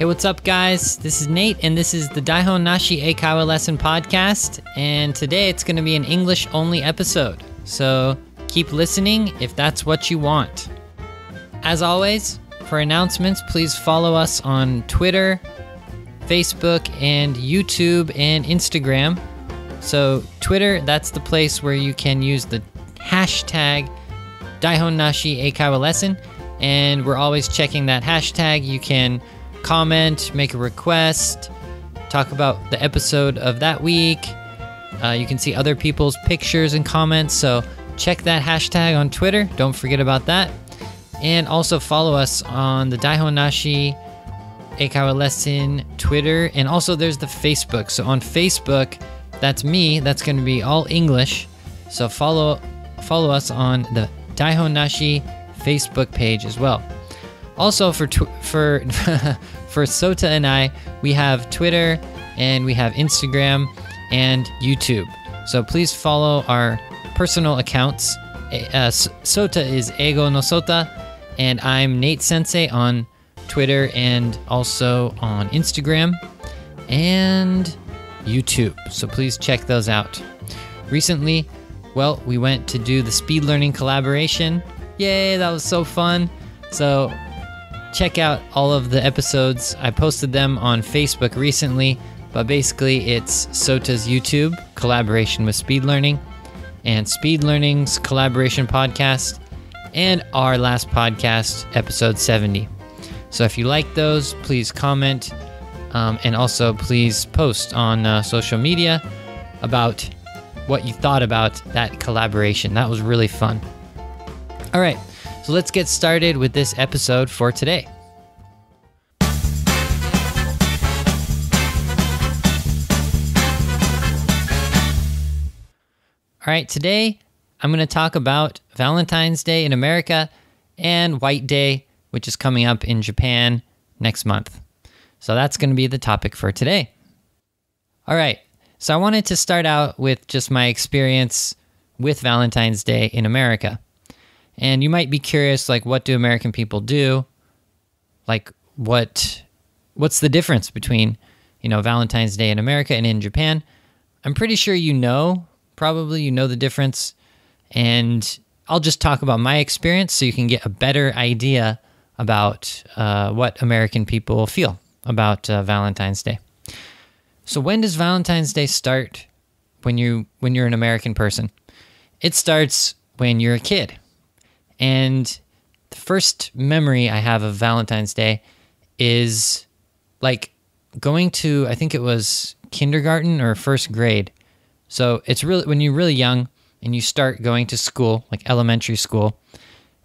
Hey, what's up, guys? This is Nate, and this is the Daihon Nashi Eikaiwa Lesson Podcast. And today it's going to be an English only episode. So keep listening if that's what you want. As always, for announcements, please follow us on Twitter, Facebook, and YouTube and Instagram. So, Twitter, that's the place where you can use the hashtag Daihon Nashi Eikaiwa Lesson. And we're always checking that hashtag. You can comment, make a request, talk about the episode of that week. Uh, you can see other people's pictures and comments. So check that hashtag on Twitter. Don't forget about that. And also follow us on the Daihon Nashi Eikaiwa Lesson Twitter. And also there's the Facebook. So on Facebook, that's me. That's going to be all English. So follow follow us on the Daihon Nashi Facebook page as well. Also for for for Sota and I, we have Twitter and we have Instagram and YouTube. So please follow our personal accounts. Uh, Sota is Eigo no Sota, and I'm Nate Sensei on Twitter and also on Instagram and YouTube. So please check those out. Recently, well, we went to do the speed learning collaboration. Yay, that was so fun. So check out all of the episodes. I posted them on Facebook recently, but basically it's Sota's YouTube collaboration with Speed Learning and Speed Learning's collaboration podcast and our last podcast, episode 70. So if you like those, please comment um, and also please post on uh, social media about what you thought about that collaboration. That was really fun. All right, so let's get started with this episode for today. All right, today I'm going to talk about Valentine's Day in America and White Day, which is coming up in Japan next month. So that's going to be the topic for today. All right, so I wanted to start out with just my experience with Valentine's Day in America. And you might be curious like what do American people do? Like what what's the difference between, you know, Valentine's Day in America and in Japan? I'm pretty sure you know probably. You know the difference. And I'll just talk about my experience so you can get a better idea about uh, what American people feel about uh, Valentine's Day. So when does Valentine's Day start when you when you're an American person? It starts when you're a kid. And the first memory I have of Valentine's Day is like going to I think it was kindergarten or first grade so it's really when you're really young and you start going to school, like elementary school,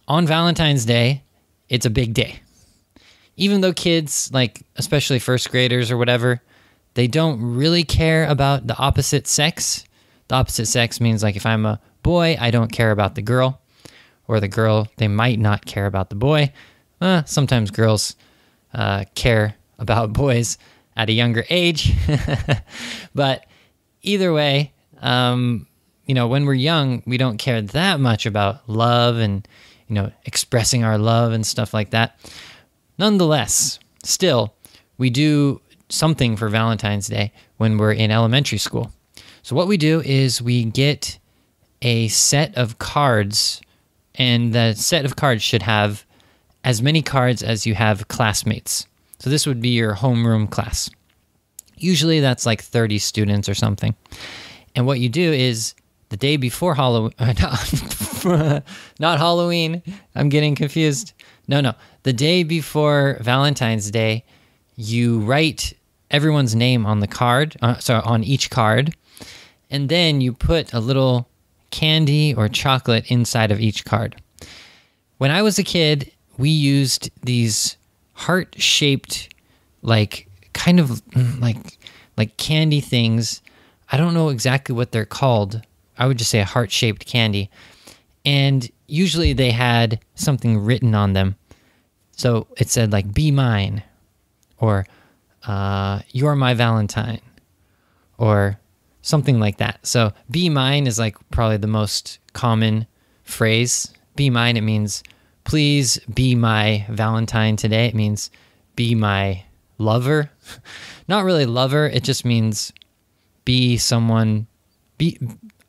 on Valentine's Day, it's a big day. Even though kids, like especially first graders or whatever, they don't really care about the opposite sex. The opposite sex means like if I'm a boy, I don't care about the girl, or the girl, they might not care about the boy. Uh, sometimes girls uh, care about boys at a younger age. but either way, um, you know, when we're young, we don't care that much about love and, you know, expressing our love and stuff like that. Nonetheless, still, we do something for Valentine's Day when we're in elementary school. So, what we do is we get a set of cards, and the set of cards should have as many cards as you have classmates. So, this would be your homeroom class. Usually, that's like 30 students or something. And what you do is the day before Halloween, not Halloween, I'm getting confused. No, no. The day before Valentine's Day, you write everyone's name on the card, uh, sorry, on each card, and then you put a little candy or chocolate inside of each card. When I was a kid, we used these heart-shaped like kind of mm, like like candy things I don't know exactly what they're called. I would just say a heart shaped candy. And usually they had something written on them. So it said, like, be mine, or uh, you're my Valentine, or something like that. So be mine is like probably the most common phrase. Be mine, it means please be my Valentine today. It means be my lover. Not really lover, it just means be someone be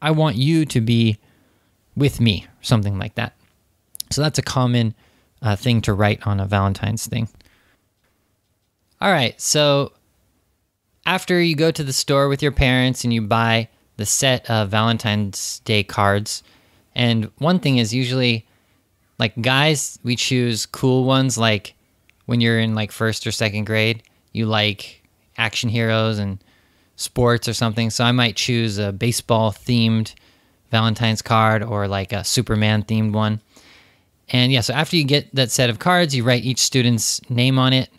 I want you to be with me, something like that. So that's a common uh, thing to write on a Valentine's thing. All right, so after you go to the store with your parents and you buy the set of Valentine's Day cards, and one thing is usually like guys, we choose cool ones like when you're in like first or second grade, you like action heroes and sports or something. So I might choose a baseball themed Valentine's card or like a Superman themed one. And yeah, so after you get that set of cards, you write each student's name on it,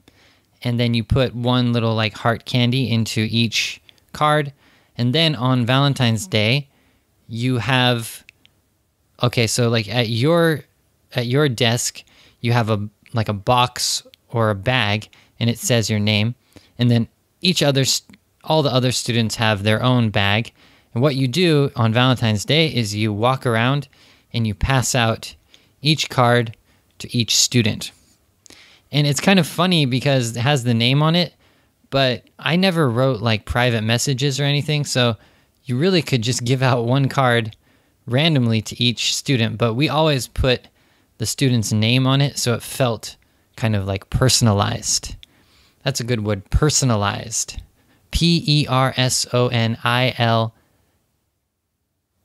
and then you put one little like heart candy into each card. And then on Valentine's mm-hmm. Day, you have okay, so like at your at your desk, you have a like a box or a bag and it says your name. And then each other all the other students have their own bag. And what you do on Valentine's Day is you walk around and you pass out each card to each student. And it's kind of funny because it has the name on it, but I never wrote like private messages or anything. So you really could just give out one card randomly to each student, but we always put the student's name on it so it felt kind of like personalized. That's a good word, personalized. P E R S O N I L.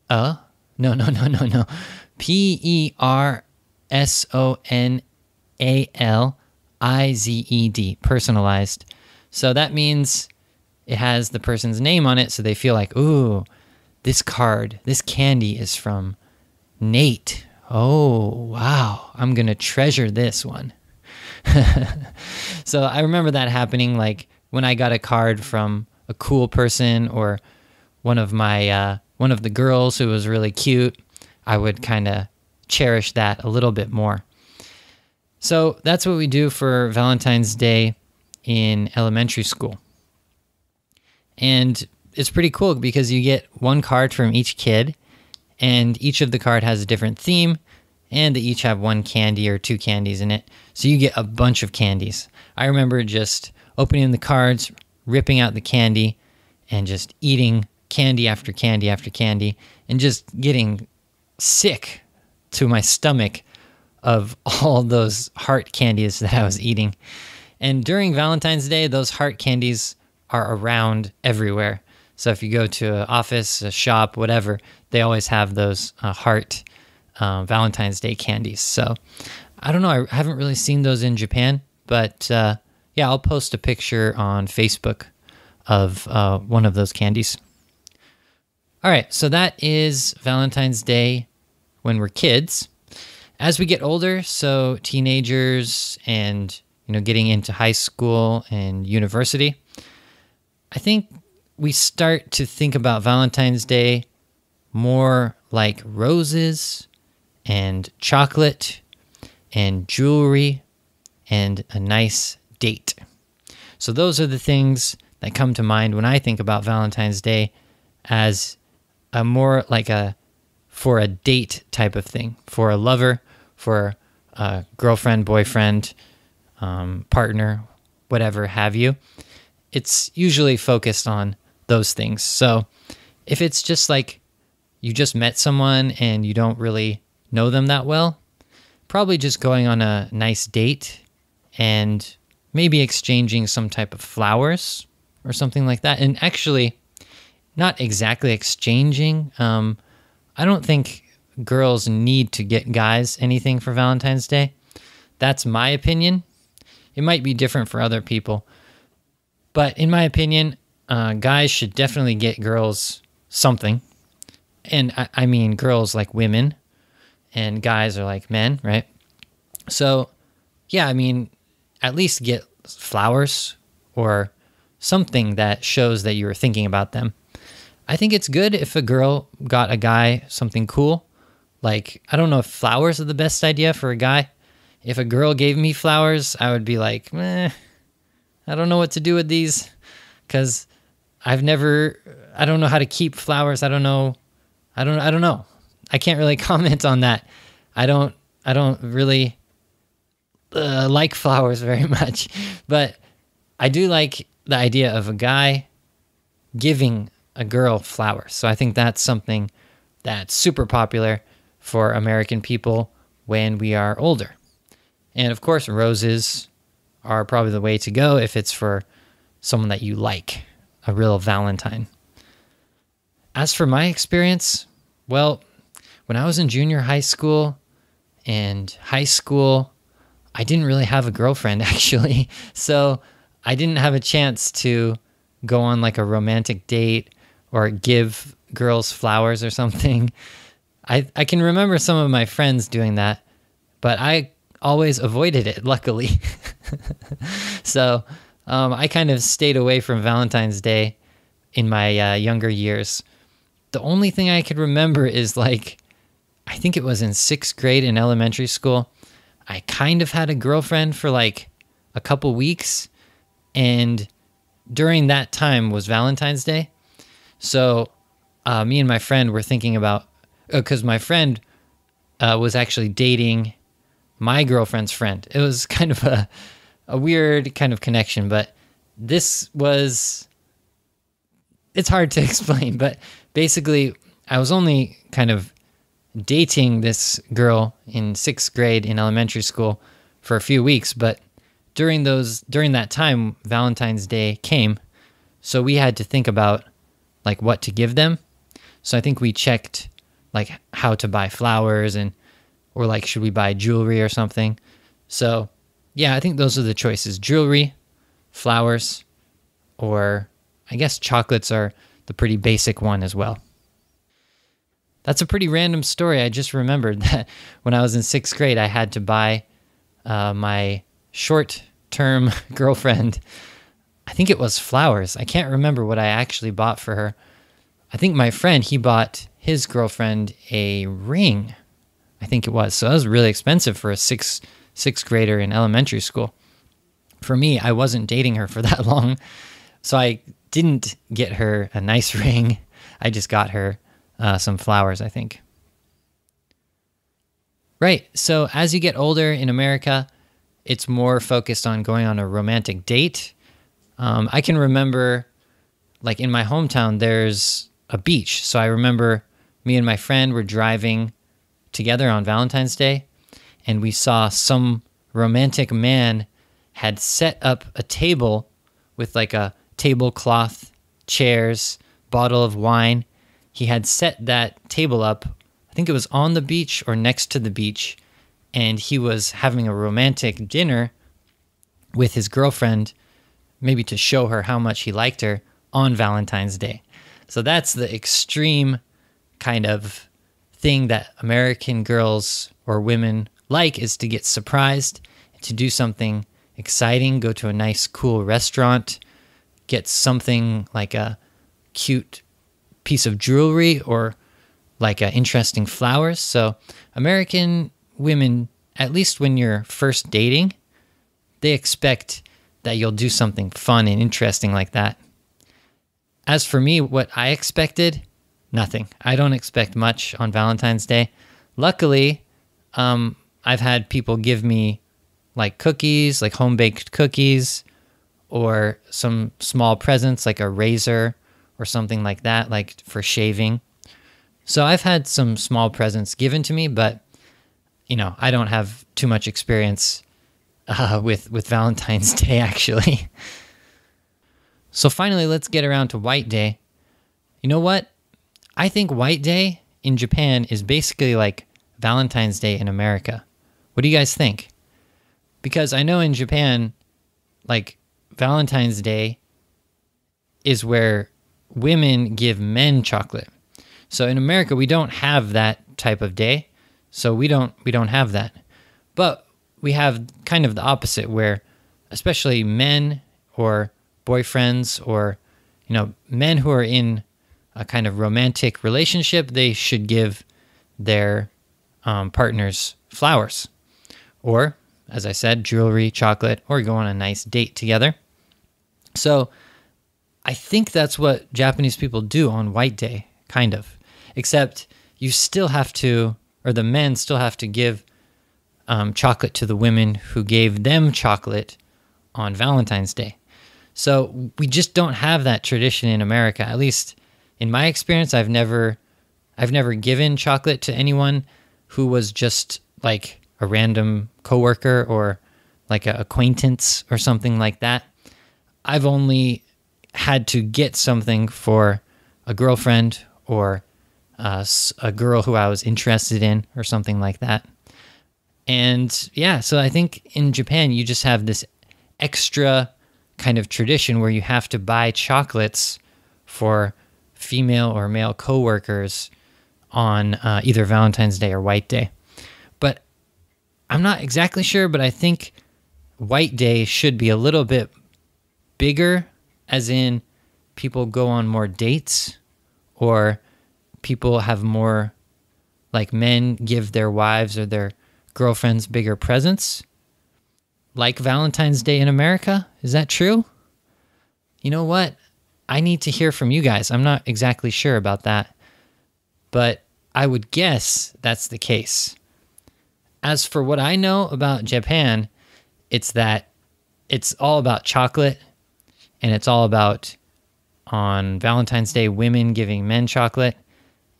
Uh? No, no, no, no, no. P E R S O N A L I Z E D. Personalized. So that means it has the person's name on it so they feel like, ooh, this card, this candy is from Nate. Oh, wow. I'm going to treasure this one. so I remember that happening like when I got a card from a cool person or one of my uh, one of the girls who was really cute, I would kind of cherish that a little bit more. So that's what we do for Valentine's Day in elementary school. And it's pretty cool because you get one card from each kid and each of the card has a different theme and they each have one candy or two candies in it. So you get a bunch of candies. I remember just opening the cards, ripping out the candy, and just eating candy after candy after candy, and just getting sick to my stomach of all those heart candies that I was eating. And during Valentine's Day, those heart candies are around everywhere. So if you go to an office, a shop, whatever, they always have those uh, heart uh, Valentine's Day candies. So I don't know. I haven't really seen those in Japan, but uh, yeah, I'll post a picture on Facebook of uh, one of those candies. All right, so that is Valentine's Day when we're kids. As we get older, so teenagers and you know getting into high school and university, I think we start to think about Valentine's Day more like roses and chocolate and jewelry and a nice date. So, those are the things that come to mind when I think about Valentine's Day as a more like a for a date type of thing, for a lover, for a girlfriend, boyfriend, um, partner, whatever have you. It's usually focused on those things. So, if it's just like you just met someone and you don't really know them that well, probably just going on a nice date and maybe exchanging some type of flowers or something like that. And actually, not exactly exchanging. Um, I don't think girls need to get guys anything for Valentine's Day. That's my opinion. It might be different for other people. But in my opinion, uh, guys should definitely get girls something. And I, I mean, girls like women, and guys are like men, right? So, yeah, I mean, at least get flowers or something that shows that you were thinking about them. I think it's good if a girl got a guy something cool. Like, I don't know if flowers are the best idea for a guy. If a girl gave me flowers, I would be like, eh, I don't know what to do with these because I've never, I don't know how to keep flowers. I don't know. I don't, I don't know. I can't really comment on that. I don't, I don't really uh, like flowers very much, but I do like the idea of a guy giving a girl flowers. So I think that's something that's super popular for American people when we are older. And of course, roses are probably the way to go if it's for someone that you like, a real Valentine. As for my experience, well, when I was in junior high school and high school, I didn't really have a girlfriend actually. So I didn't have a chance to go on like a romantic date or give girls flowers or something. I, I can remember some of my friends doing that, but I always avoided it, luckily. so um, I kind of stayed away from Valentine's Day in my uh, younger years. The only thing I could remember is like, I think it was in sixth grade in elementary school. I kind of had a girlfriend for like a couple weeks. And during that time was Valentine's Day. So uh, me and my friend were thinking about, because uh, my friend uh, was actually dating my girlfriend's friend. It was kind of a, a weird kind of connection, but this was, it's hard to explain, but basically, I was only kind of dating this girl in sixth grade in elementary school for a few weeks, but during those during that time Valentine's Day came, so we had to think about like what to give them. So I think we checked like how to buy flowers and or like should we buy jewelry or something. So yeah, I think those are the choices: jewelry, flowers, or I guess chocolates are the pretty basic one as well. That's a pretty random story. I just remembered that when I was in sixth grade, I had to buy uh, my short term girlfriend, I think it was flowers. I can't remember what I actually bought for her. I think my friend, he bought his girlfriend a ring. I think it was. So that was really expensive for a sixth sixth grader in elementary school. For me, I wasn't dating her for that long. So I didn't get her a nice ring. I just got her uh, some flowers, I think. Right. So as you get older in America, it's more focused on going on a romantic date. Um, I can remember, like in my hometown, there's a beach. So I remember me and my friend were driving together on Valentine's Day, and we saw some romantic man had set up a table with like a tablecloth, chairs, bottle of wine. He had set that table up, I think it was on the beach or next to the beach, and he was having a romantic dinner with his girlfriend, maybe to show her how much he liked her on Valentine's Day. So that's the extreme kind of thing that American girls or women like is to get surprised, to do something exciting, go to a nice, cool restaurant, get something like a cute piece of jewelry or like a interesting flowers. So American women, at least when you're first dating, they expect that you'll do something fun and interesting like that. As for me, what I expected, nothing. I don't expect much on Valentine's Day. Luckily, um, I've had people give me like cookies, like home baked cookies, or some small presents like a razor or something like that, like for shaving. So I've had some small presents given to me, but you know, I don't have too much experience uh, with with Valentine's Day actually. So finally, let's get around to White Day. You know what? I think White Day in Japan is basically like Valentine's Day in America. What do you guys think? Because I know in Japan, like Valentine's Day is where women give men chocolate. So in America, we don't have that type of day. So we don't we don't have that. But we have kind of the opposite where especially men or boyfriends or you know men who are in a kind of romantic relationship they should give their um, partners flowers. Or as i said jewelry chocolate or go on a nice date together. So i think that's what japanese people do on white day kind of. Except you still have to or the men still have to give um, chocolate to the women who gave them chocolate on Valentine's Day. So we just don't have that tradition in America. At least in my experience, I've never I've never given chocolate to anyone who was just like a random coworker or like an acquaintance or something like that. I've only had to get something for a girlfriend or uh, a girl who I was interested in or something like that. And yeah, so I think in Japan, you just have this extra kind of tradition where you have to buy chocolates for female or male coworkers on uh, either Valentine's Day or White Day. But I'm not exactly sure, but I think White Day should be a little bit bigger, as in people go on more dates or people have more, like men give their wives or their girlfriends bigger presents. Like Valentine's Day in America. Is that true? You know what? I need to hear from you guys. I'm not exactly sure about that, but I would guess that's the case. As for what I know about Japan, it's that it's all about chocolate and it's all about on Valentine's Day, women giving men chocolate,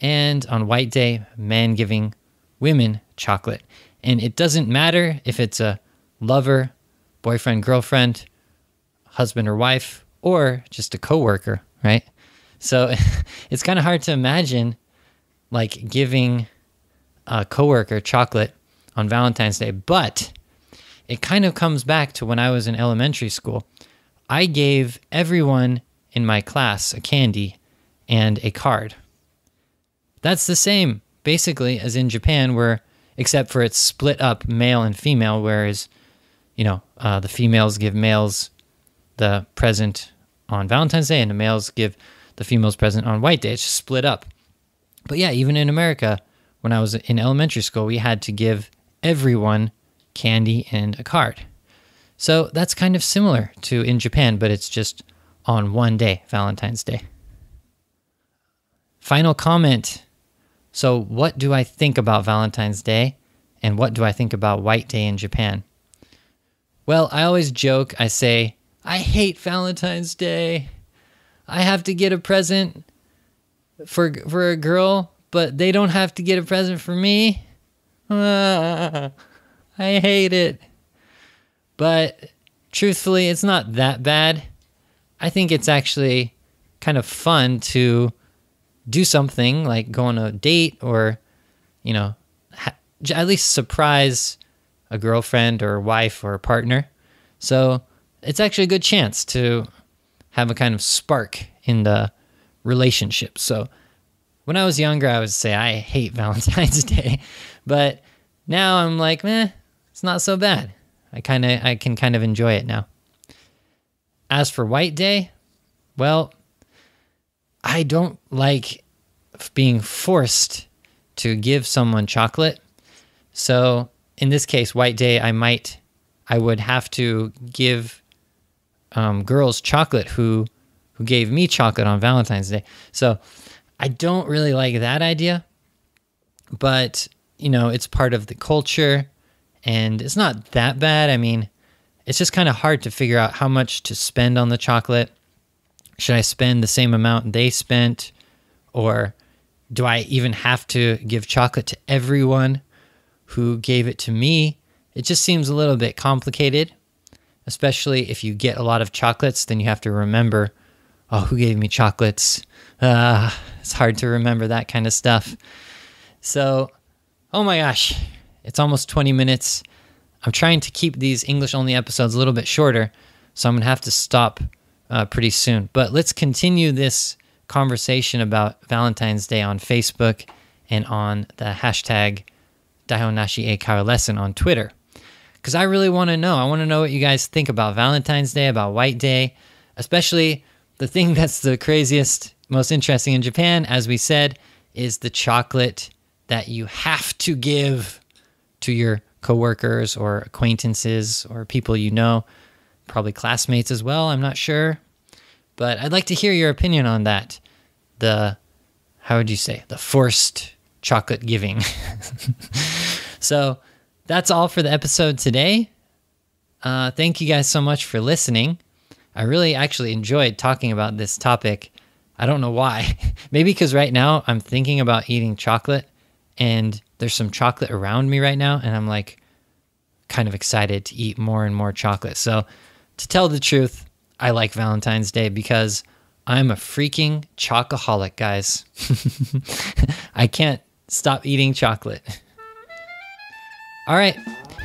and on White Day, men giving women chocolate. And it doesn't matter if it's a lover, boyfriend, girlfriend, husband or wife, or just a coworker, right? So it's kind of hard to imagine like giving a coworker chocolate on Valentine's Day, but it kind of comes back to when I was in elementary school. I gave everyone in my class a candy and a card. That's the same basically as in Japan, where except for it's split up male and female, whereas you know uh, the females give males the present on Valentine's Day and the males give the females present on White Day. It's just split up. But yeah, even in America, when I was in elementary school, we had to give everyone candy and a card. So that's kind of similar to in Japan, but it's just on one day, Valentine's Day. Final comment. So, what do I think about Valentine's Day? And what do I think about White Day in Japan? Well, I always joke, I say, I hate Valentine's Day. I have to get a present for for a girl, but they don't have to get a present for me. I hate it. But truthfully, it's not that bad. I think it's actually kind of fun to do something like go on a date or, you know, at least surprise a girlfriend or wife or a partner. So it's actually a good chance to have a kind of spark in the relationship. So when I was younger, I would say I hate Valentine's Day, but now I'm like, meh, it's not so bad. I kind of I can kind of enjoy it now. As for White Day, well, I don't like being forced to give someone chocolate. So in this case, White Day, I might, I would have to give um, girls chocolate who who gave me chocolate on Valentine's Day. So I don't really like that idea, but you know, it's part of the culture and it's not that bad. I mean, it's just kind of hard to figure out how much to spend on the chocolate. Should I spend the same amount they spent or do I even have to give chocolate to everyone who gave it to me? It just seems a little bit complicated, especially if you get a lot of chocolates, then you have to remember, oh, who gave me chocolates? Uh, it's hard to remember that kind of stuff. So, oh my gosh, it's almost 20 minutes. I'm trying to keep these English only episodes a little bit shorter, so I'm going to have to stop uh, pretty soon. But let's continue this conversation about Valentine's Day on Facebook and on the hashtag Daihonnashi Eikaiwa lesson on Twitter. Because I really want to know. I want to know what you guys think about Valentine's Day, about White Day, especially the thing that's the craziest, most interesting in Japan, as we said, is the chocolate that you have to give to your coworkers or acquaintances or people you know, probably classmates as well. I'm not sure. But I'd like to hear your opinion on that. The, how would you say, the forced chocolate giving. so that's all for the episode today. Uh, thank you guys so much for listening. I really actually enjoyed talking about this topic. I don't know why. Maybe because right now I'm thinking about eating chocolate and there's some chocolate around me right now, and I'm like kind of excited to eat more and more chocolate. So, to tell the truth, I like Valentine's Day because I'm a freaking chocoholic, guys. I can't stop eating chocolate. All right.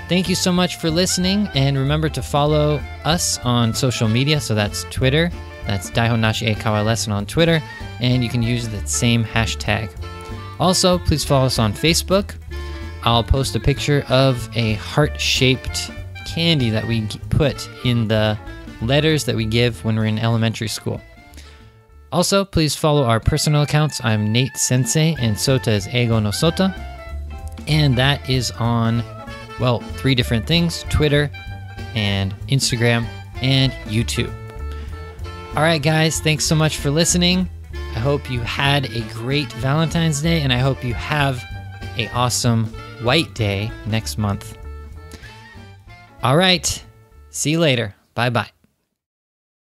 Thank you so much for listening. And remember to follow us on social media. So that's Twitter. That's Daihon Nashi Eikaiwa Lesson on Twitter. And you can use the same hashtag. Also, please follow us on Facebook. I'll post a picture of a heart shaped candy that we put in the letters that we give when we're in elementary school. Also, please follow our personal accounts. I'm Nate Sensei, and Sota is Eigo no Sota. And that is on, well, three different things Twitter and Instagram and YouTube. All right, guys, thanks so much for listening. I hope you had a great Valentine's Day, and I hope you have a awesome White Day next month. All right, see you later. Bye bye.